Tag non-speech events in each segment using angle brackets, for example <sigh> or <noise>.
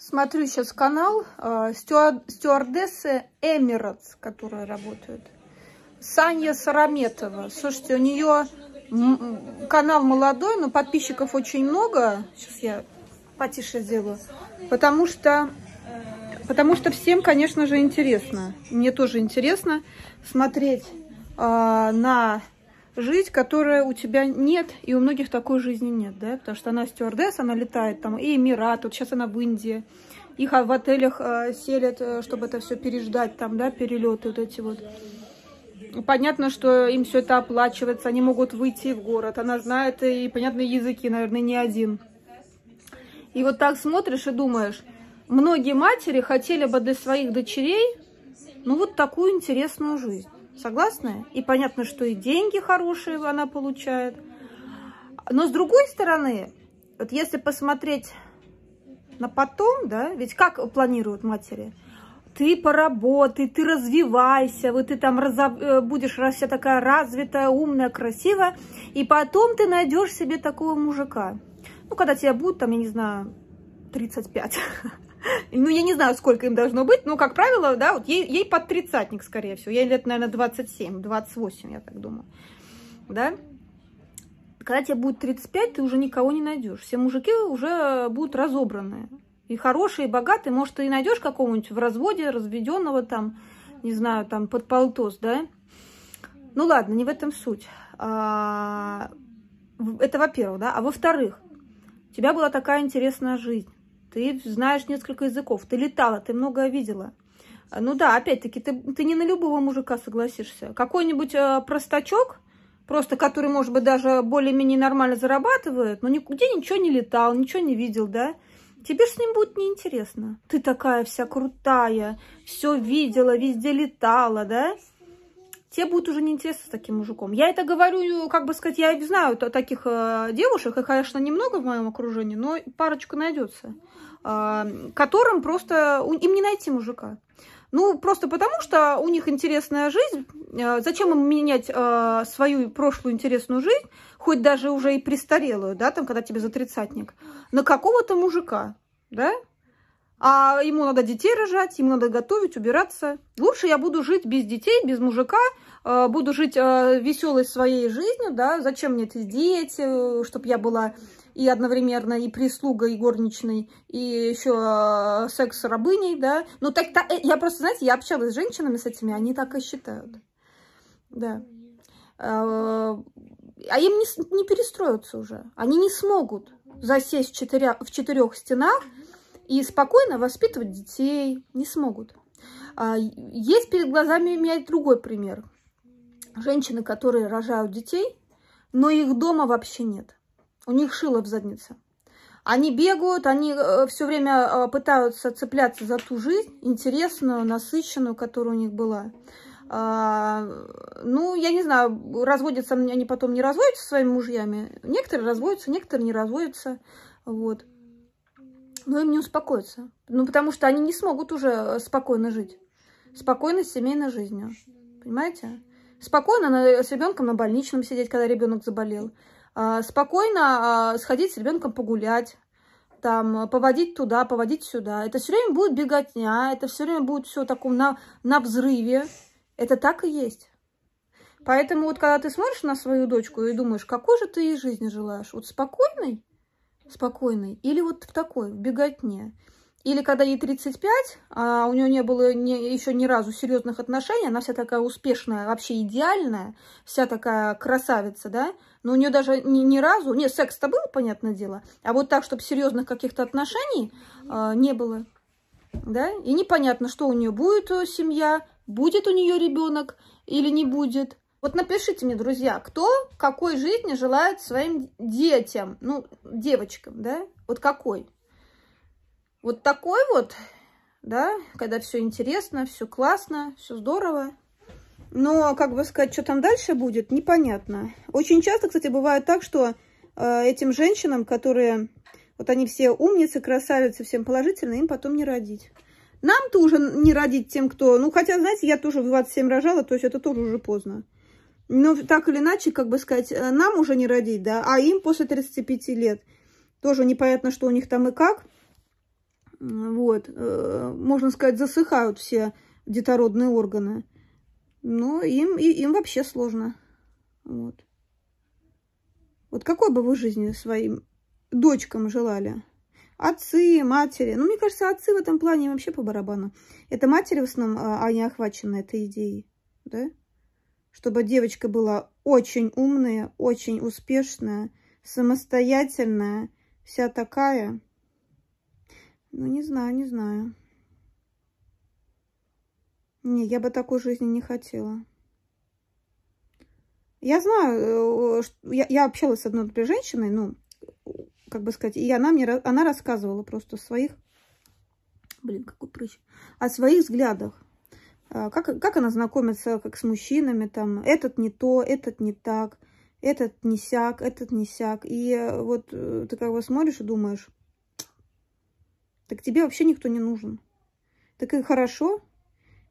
Смотрю сейчас канал э, стюар, стюардессы Эмиратс, которые работают. Саня Сараметова. Слушайте, у нее канал молодой, но подписчиков очень много. Сейчас я потише сделаю. Потому что, потому что всем, конечно же, интересно. Мне тоже интересно смотреть э, на жизнь, которая у тебя нет, и у многих такой жизни нет, да, потому что она стюардесс, она летает там, и Эмират, вот сейчас она в Индии, их в отелях э, селят, э, чтобы это все переждать, там, да, перелеты вот эти вот. Понятно, что им все это оплачивается, они могут выйти в город, она знает и, понятно, языки, наверное, не один. И вот так смотришь и думаешь, многие матери хотели бы для своих дочерей, ну, вот такую интересную жизнь. Согласны? И понятно, что и деньги хорошие она получает. Но с другой стороны, вот если посмотреть на потом, да, ведь как планируют матери? Ты поработай, ты развивайся, вот ты там разов... Э, будешь вся такая развитая, умная, красивая, и потом ты найдешь себе такого мужика. Ну, когда тебе будет, там, я не знаю, 35. <laughs> Ну, я не знаю, сколько им должно быть, но, как правило, да, вот ей, ей под тридцатник, скорее всего. Ей лет, наверное, 27, 28, я так думаю. Да? Когда тебе будет 35, ты уже никого не найдешь. Все мужики уже будут разобранные. И хорошие, и богатые. Может, ты и найдешь какого-нибудь в разводе, разведенного там, не знаю, там, под полтос, да? Ну, ладно, не в этом суть. А, это во-первых, да? А во-вторых, у тебя была такая интересная жизнь ты знаешь несколько языков, ты летала, ты многое видела. Ну да, опять-таки, ты, ты не на любого мужика согласишься. Какой-нибудь э, простачок, просто который, может быть, даже более-менее нормально зарабатывает, но нигде ничего не летал, ничего не видел, да? Тебе с ним будет неинтересно. Ты такая вся крутая, все видела, везде летала, да? тебе будет уже неинтересно с таким мужиком. Я это говорю, как бы сказать, я знаю таких э, девушек, их, конечно, немного в моем окружении, но парочка найдется, которым просто, им не найти мужика. Ну, просто потому, что у них интересная жизнь. Э, зачем им менять э, свою прошлую интересную жизнь, хоть даже уже и престарелую, да, там, когда тебе за тридцатник, на какого-то мужика, да? а ему надо детей рожать, ему надо готовить, убираться. Лучше я буду жить без детей, без мужика, э, буду жить э, веселой своей жизнью, да, зачем мне эти дети, чтобы я была и одновременно и прислугой, и горничной, и еще э, секс-рабыней, да. Ну, так, так, я просто, знаете, я общалась с женщинами с этими, они так и считают, да. А им не, не перестроятся уже, они не смогут засесть в, четыря, в четырех стенах, и спокойно воспитывать детей не смогут. А, есть перед глазами у меня другой пример. Женщины, которые рожают детей, но их дома вообще нет. У них шило в заднице. Они бегают, они э, все время э, пытаются цепляться за ту жизнь, интересную, насыщенную, которая у них была. А, ну, я не знаю, разводятся они потом не разводятся со своими мужьями. Некоторые разводятся, некоторые не разводятся. Вот но им не успокоиться. Ну, потому что они не смогут уже э, спокойно жить. Спокойно с семейной жизнью. Понимаете? Спокойно с ребенком на больничном сидеть, когда ребенок заболел. А, спокойно а, сходить с ребенком погулять. Там, поводить туда, поводить сюда. Это все время будет беготня, это все время будет все таком на, на взрыве. Это так и есть. Поэтому вот когда ты смотришь на свою дочку и думаешь, какой же ты ей жизни желаешь? Вот спокойной спокойной, или вот в такой, в беготне. Или когда ей 35, а у нее не было ни, еще ни разу серьезных отношений, она вся такая успешная, вообще идеальная, вся такая красавица, да, но у нее даже ни, ни разу, нет, секс-то был, понятное дело, а вот так, чтобы серьезных каких-то отношений а, не было, да, и непонятно, что у нее будет э, семья, будет у нее ребенок или не будет. Вот напишите мне, друзья, кто какой жизни желает своим детям, ну, девочкам, да? Вот какой? Вот такой вот, да, когда все интересно, все классно, все здорово. Но, как бы сказать, что там дальше будет, непонятно. Очень часто, кстати, бывает так, что э, этим женщинам, которые, вот они все умницы, красавицы, всем положительно, им потом не родить. Нам тоже не родить тем, кто... Ну, хотя, знаете, я тоже в 27 рожала, то есть это тоже уже поздно. Но так или иначе, как бы сказать, э, нам уже не родить, да, а им после 35 лет тоже непонятно, что у них там и как. Вот, э, можно сказать, засыхают все детородные органы. Но им, и, им вообще сложно. Вот. Вот какой бы вы жизни своим дочкам желали? Отцы, матери. Ну, мне кажется, отцы в этом плане вообще по барабану. Это матери в основном, а, они охвачены этой идеей, да? Чтобы девочка была очень умная, очень успешная, самостоятельная, вся такая. Ну, не знаю, не знаю. Не, я бы такой жизни не хотела. Я знаю, э, я, я общалась с одной женщиной, ну, как бы сказать, и она мне она рассказывала просто своих, блин, какой прыщ, о своих взглядах. А, как, как она знакомится как с мужчинами, там, этот не то, этот не так, этот не сяк, этот не сяк. И вот э, ты как бы смотришь и думаешь, так тебе вообще никто не нужен. Так и хорошо,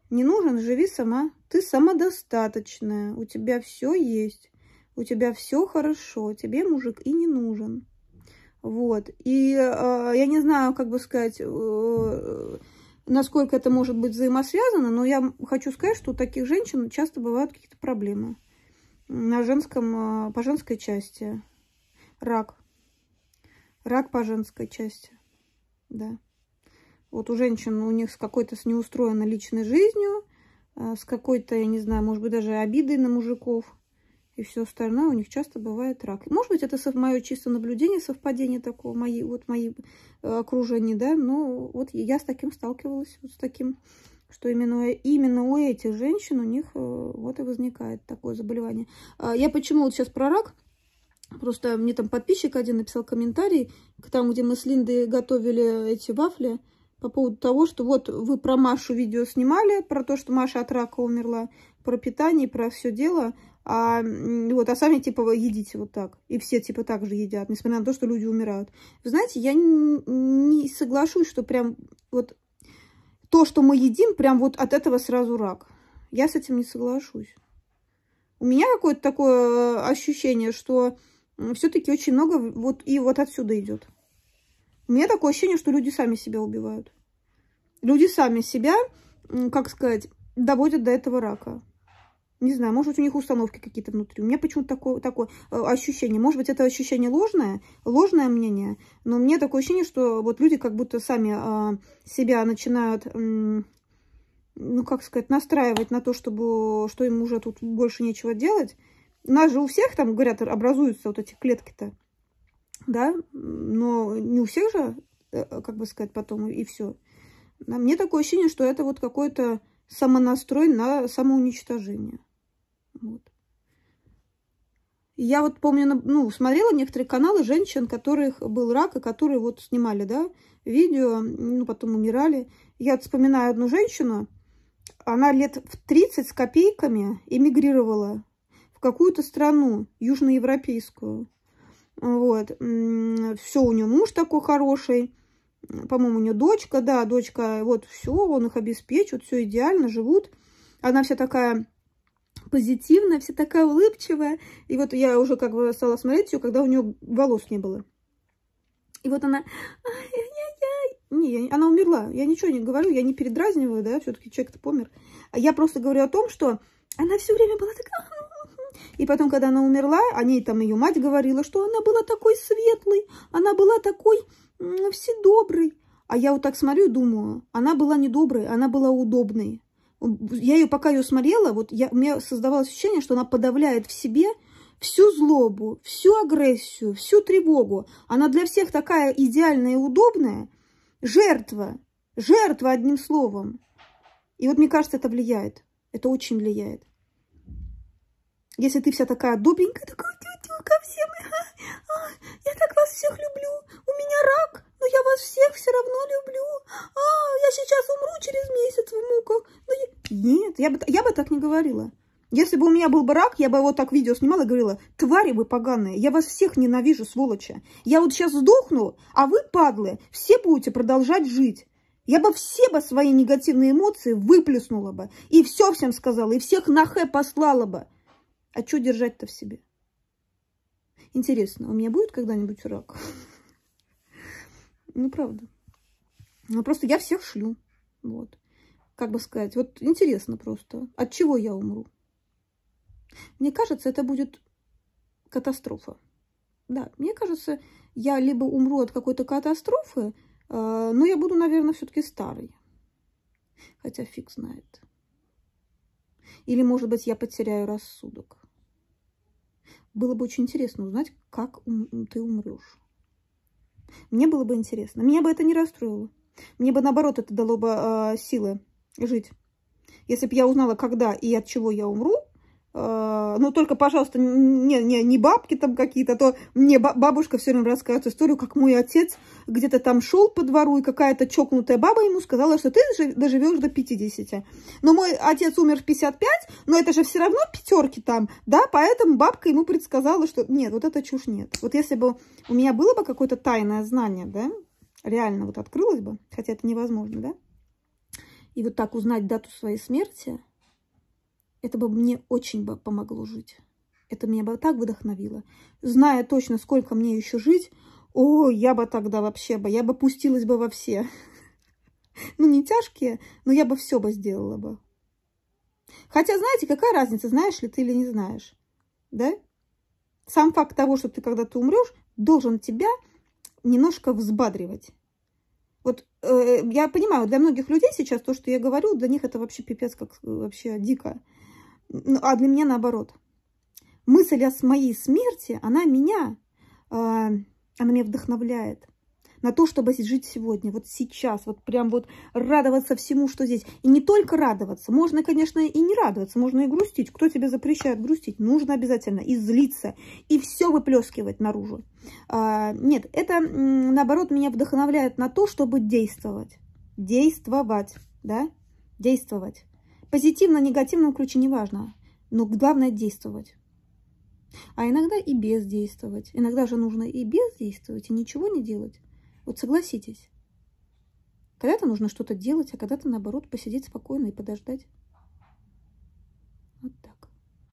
не нужен, живи сама. Ты самодостаточная, у тебя все есть, у тебя все хорошо, тебе мужик и не нужен. Вот. И э, я не знаю, как бы сказать, э, насколько это может быть взаимосвязано, но я хочу сказать, что у таких женщин часто бывают какие-то проблемы на женском, э, по женской части. Рак. Рак по женской части. Да. Вот у женщин, у них с какой-то с неустроенной личной жизнью, э, с какой-то, я не знаю, может быть, даже обидой на мужиков – и все остальное у них часто бывает рак. Может быть, это мое чисто наблюдение, совпадение такого, мои, вот мои э, окружения, да, но вот я с таким сталкивалась, вот с таким, что именно, именно у этих женщин у них э, вот и возникает такое заболевание. А я почему вот сейчас про рак, просто мне там подписчик один написал комментарий, к тому, где мы с Линдой готовили эти вафли, по поводу того, что вот вы про Машу видео снимали, про то, что Маша от рака умерла, про питание, про все дело, а, вот, а сами, типа, едите вот так. И все, типа, так же едят, несмотря на то, что люди умирают. Вы знаете, я не, не соглашусь, что прям вот то, что мы едим, прям вот от этого сразу рак. Я с этим не соглашусь. У меня какое-то такое э, ощущение, что все-таки очень много вот и вот отсюда идет. У меня такое ощущение, что люди сами себя убивают. Люди сами себя, как сказать, доводят до этого рака. Не знаю, может быть, у них установки какие-то внутри. У меня почему-то такое, такое э, ощущение. Может быть, это ощущение ложное, ложное мнение, но мне такое ощущение, что вот люди как будто сами э, себя начинают, ну, как сказать, настраивать на то, чтобы, что им уже тут больше нечего делать. У нас же у всех там, говорят, образуются вот эти клетки-то, да, но не у всех же, э, как бы сказать, потом и все. Мне такое ощущение, что это вот какой-то самонастрой на самоуничтожение. Вот. Я вот помню, ну, смотрела некоторые каналы женщин, которых был рак, и которые вот снимали, да, видео, ну, потом умирали. Я вспоминаю одну женщину, она лет в 30 с копейками эмигрировала в какую-то страну южноевропейскую. Вот. Все, у нее муж такой хороший. По-моему, у нее дочка, да, дочка, вот все, он их обеспечивает, все идеально, живут. Она вся такая позитивная, вся такая улыбчивая. И вот я уже как бы стала смотреть ее, когда у нее волос не было. И вот она... Не, она умерла. Я ничего не говорю, я не передразниваю, да, все-таки человек-то помер. А я просто говорю о том, что она все время была такая... И потом, когда она умерла, о ней там ее мать говорила, что она была такой светлой, она была такой вседоброй. А я вот так смотрю и думаю, она была не она была удобной я ее, пока ее смотрела, вот я, у меня создавалось ощущение, что она подавляет в себе всю злобу, всю агрессию, всю тревогу. Она для всех такая идеальная и удобная. Жертва. Жертва, одним словом. И вот мне кажется, это влияет. Это очень влияет. Если ты вся такая добренькая, такая тетя ко всем, а, я так вас всех люблю, у меня рак, но я вас всех все равно люблю. А, я сейчас умру через месяц в муках. Но я... Нет, я бы, я бы так не говорила. Если бы у меня был бы рак, я бы вот так видео снимала и говорила, твари вы поганые, я вас всех ненавижу, сволочи. Я вот сейчас сдохну, а вы, падлы, все будете продолжать жить. Я бы все бы свои негативные эмоции выплеснула бы. И все всем сказала, и всех нахэ послала бы. А что держать-то в себе? Интересно, у меня будет когда-нибудь рак? Ну, правда. Ну, просто я всех шлю. Вот. Как бы сказать, вот интересно просто, от чего я умру. Мне кажется, это будет катастрофа. Да, мне кажется, я либо умру от какой-то катастрофы, э, но я буду, наверное, все-таки старой. Хотя фиг знает. Или, может быть, я потеряю рассудок. Было бы очень интересно узнать, как ты умрешь. Мне было бы интересно. Меня бы это не расстроило. Мне бы, наоборот, это дало бы э, силы жить. Если бы я узнала, когда и от чего я умру, ну, только, пожалуйста, не, не, не бабки там какие-то, а то мне бабушка все время рассказывает историю, как мой отец где-то там шел по двору, и какая-то чокнутая баба ему сказала, что ты доживешь до 50. Но мой отец умер в 55, но это же все равно пятерки там, да, поэтому бабка ему предсказала, что нет, вот это чушь нет. Вот если бы у меня было бы какое-то тайное знание, да, реально вот открылось бы, хотя это невозможно, да, и вот так узнать дату своей смерти, это бы мне очень бы помогло жить. Это меня бы так вдохновило. Зная точно, сколько мне еще жить, о, я бы тогда вообще бы, я бы пустилась бы во все. <laughs> Ну, не тяжкие, но я бы все бы сделала бы. Хотя, знаете, какая разница, знаешь ли ты или не знаешь? Да? Сам факт того, что ты когда-то умрешь, должен тебя немножко взбадривать. Вот э, я понимаю, для многих людей сейчас то, что я говорю, для них это вообще пипец, как вообще дико. Ну, а для меня наоборот. Мысль о моей смерти, она меня, она меня вдохновляет на то, чтобы жить сегодня, вот сейчас, вот прям вот радоваться всему, что здесь. И не только радоваться, можно, конечно, и не радоваться, можно и грустить. Кто тебе запрещает грустить? Нужно обязательно и злиться, и все выплескивать наружу. А, нет, это, наоборот, меня вдохновляет на то, чтобы действовать. Действовать, да? Действовать. Позитивно, негативном ключе, неважно. Но главное действовать. А иногда и бездействовать. Иногда же нужно и бездействовать, и ничего не делать. Вот согласитесь. Когда-то нужно что-то делать, а когда-то, наоборот, посидеть спокойно и подождать.